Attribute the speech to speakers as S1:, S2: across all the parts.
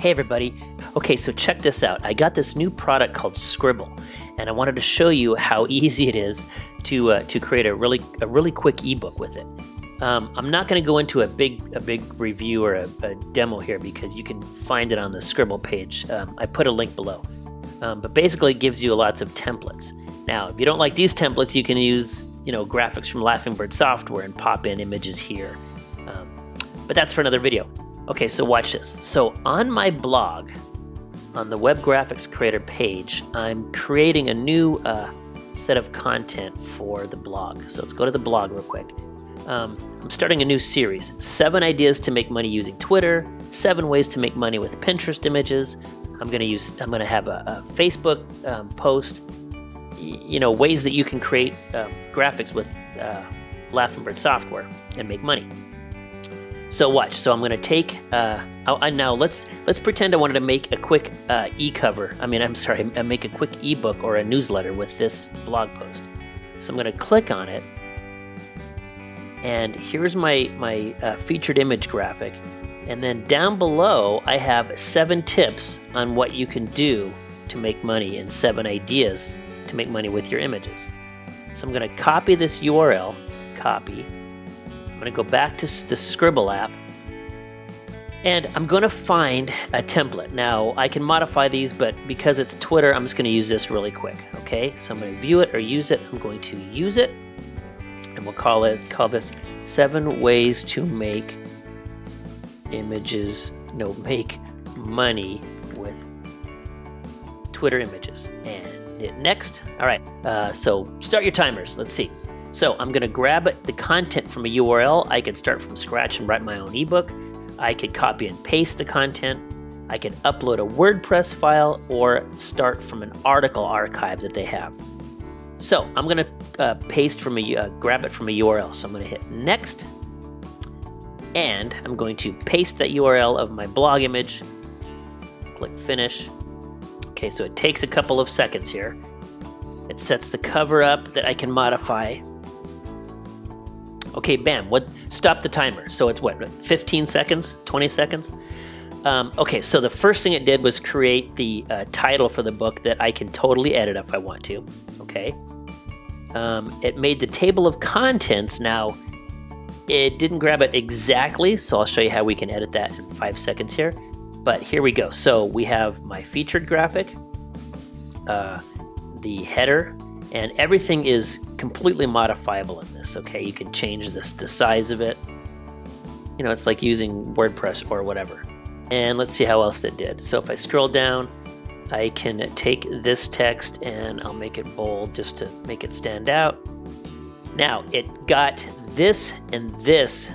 S1: Hey everybody. Okay, so check this out. I got this new product called Sqribble, and I wanted to show you how easy it is to uh, to create a really a really quick ebook with it. Um, I'm not going to go into a big a big review or a, a, demo here because you can find it on the Sqribble page. Um, I put a link below. Um, but basically, it gives you lots of templates. Now, if you don't like these templates, you can use you know graphics from Laughingbird software and pop in images here. Um, but that's for another video. Okay, so watch this. So on my blog, on the Web Graphics Creator page, I'm creating a new uh, set of content for the blog. So let's go to the blog real quick. Um, I'm starting a new series, seven ideas to make money using Twitter, seven ways to make money with Pinterest images. I'm gonna use, I'm gonna have a, a Facebook um, post, you know, ways that you can create uh, graphics with uh, Bird software and make money. So watch. So I'm going to take. Uh, oh, now let's let's pretend I wanted to make a quick uh, e-cover. I mean, I'm sorry, I make a quick ebook or a newsletter with this blog post. So I'm going to click on it, and here's my my uh, featured image graphic. And then down below, I have seven tips on what you can do to make money and seven ideas to make money with your images. So I'm going to copy this URL, copy, I'm going to go back to the Sqribble app and I'm going to find a template. Now, I can modify these, but because it's Twitter, I'm just going to use this really quick. Okay, so I'm going to view it or use it. I'm going to use it, and we'll call it call this seven ways to make images. No, make money with Twitter images. And hit next. All right. Uh, so start your timers. Let's see. So I'm going to grab the content from a URL. I could start from scratch and write my own ebook. I could copy and paste the content. I could upload a WordPress file or start from an article archive that they have. So I'm going to uh, paste from a uh, grab it from a URL. So I'm going to hit next, and I'm going to paste that URL of my blog image. Click finish. Okay, so it takes a couple of seconds here. It sets the cover up that I can modify Okay, bam, what, stop the timer. So it's what, 15 seconds, 20 seconds? Um, okay, so the first thing it did was create the uh, title for the book that I can totally edit if I want to. Okay. Um, it made the table of contents. Now, it didn't grab it exactly, so I'll show you how we can edit that in five seconds here. But here we go. So we have my featured graphic, uh, the header, and everything is completely modifiable in this okay? You can change this the size of it. You know it's like using WordPress or whatever. And let's see how else it did. So if I scroll down I can take this text and I'll make it bold just to make it stand out. Now it got this and this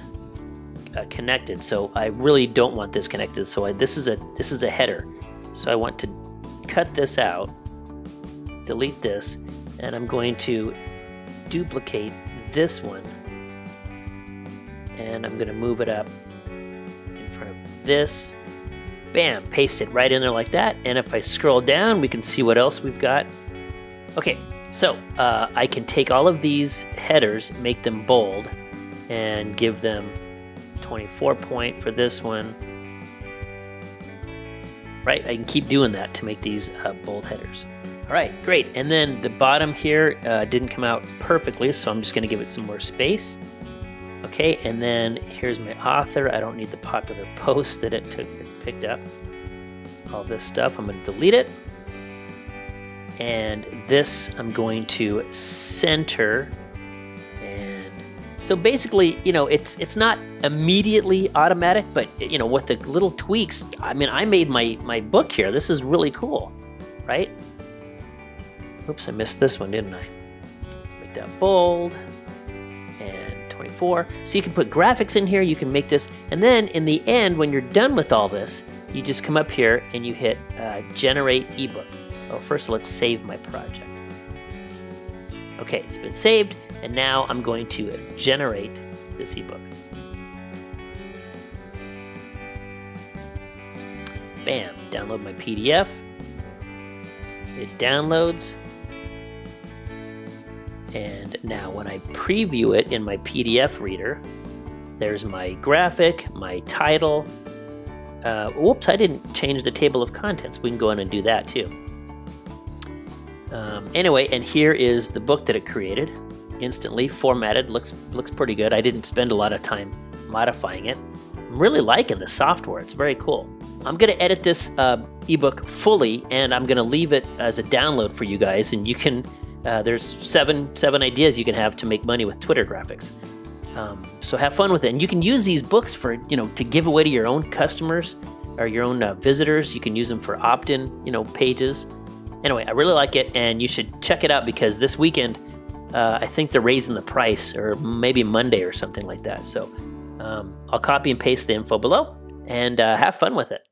S1: uh, connected. So I really don't want this connected. So I, this is a this is a header. So I want to cut this out delete this and I'm going to duplicate this one and I'm going to move it up in front of this. Bam, paste it right in there like that. And if I scroll down, we can see what else we've got. Okay, so uh, I can take all of these headers, make them bold, and give them 24 point for this one. Right, I can keep doing that to make these uh, bold headers. All right, great. And then the bottom here uh, didn't come out perfectly, so I'm just going to give it some more space. Okay, and then here's my author. I don't need the popular post that it took it picked up. All this stuff, I'm going to delete it. And this I'm going to center. And so basically, you know, it's it's not immediately automatic, but you know, with the little tweaks, I mean, I made my my book here. This is really cool, right? Oops, I missed this one, didn't I? Let's make that bold. And 24. So you can put graphics in here, you can make this, and then in the end, when you're done with all this, you just come up here and you hit uh, Generate ebook. Oh, first let's save my project. Okay, it's been saved, and now I'm going to generate this ebook. Bam, download my PDF. It downloads. And now when I preview it in my PDF reader, there's my graphic, my title, uh, whoops, I didn't change the table of contents. We can go in and do that too. Um, anyway, and here is the book that it created, instantly formatted. looks looks pretty good. I didn't spend a lot of time modifying it. I'm really liking the software. It's very cool. I'm going to edit this uh, ebook fully, and I'm going to leave it as a download for you guys. And you can, uh, there's seven seven ideas you can have to make money with Twitter graphics. Um, so have fun with it, and you can use these books for you know to give away to your own customers or your own uh, visitors. You can use them for opt-in you know pages. Anyway, I really like it, and you should check it out because this weekend uh, I think they're raising the price, or maybe Monday or something like that. So um, I'll copy and paste the info below, and uh, have fun with it.